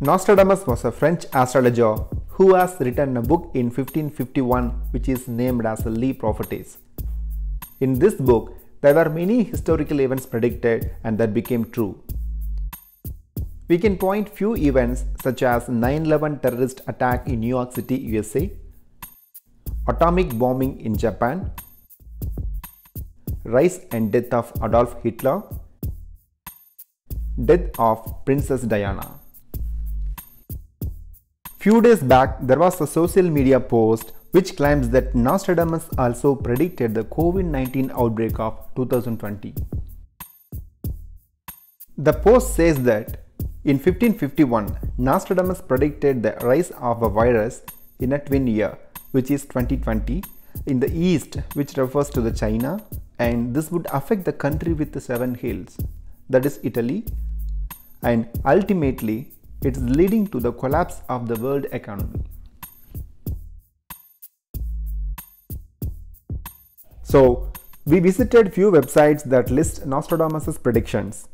Nostradamus was a French astrologer who has written a book in 1551 which is named as the Les Prophéties. In this book, there were many historical events predicted and that became true. We can point few events such as 9/11 terrorist attack in New York City, USA, atomic bombing in Japan, rise and death of Adolf Hitler, death of Princess Diana. Few days back, there was a social media post which claims that Nostradamus also predicted the COVID 19 outbreak of 2020. The post says that in 1551, Nostradamus predicted the rise of a virus in a twin year, which is 2020, in the east, which refers to the China, and this would affect the country with the seven hills, that is Italy, and ultimately it's leading to the collapse of the world economy. So, we visited few websites that list Nostradamus' predictions.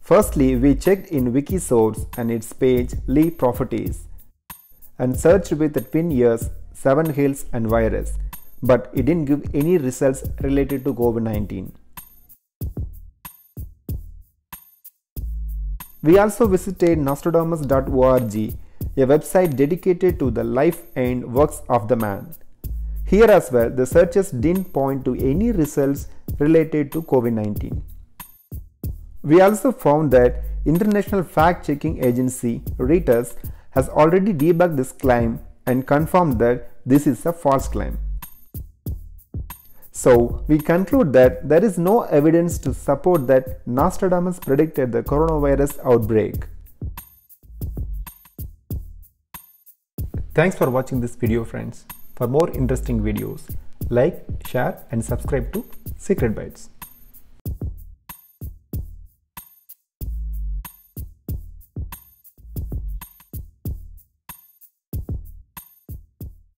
Firstly, we checked in Wikisource and its page Les Prophéties and searched with the twin years, seven hills and virus, but it didn't give any results related to COVID-19. We also visited Nostradamus.org, a website dedicated to the life and works of the man. Here as well, the searches didn't point to any results related to COVID 19. We also found that international fact-checking agency Reuters has already debunked this claim and confirmed that this is a false claim. So, we conclude that there is no evidence to support that Nostradamus predicted the coronavirus outbreak. Thanks for watching this video friends. For more interesting videos, like, share and subscribe to Secret Bytes.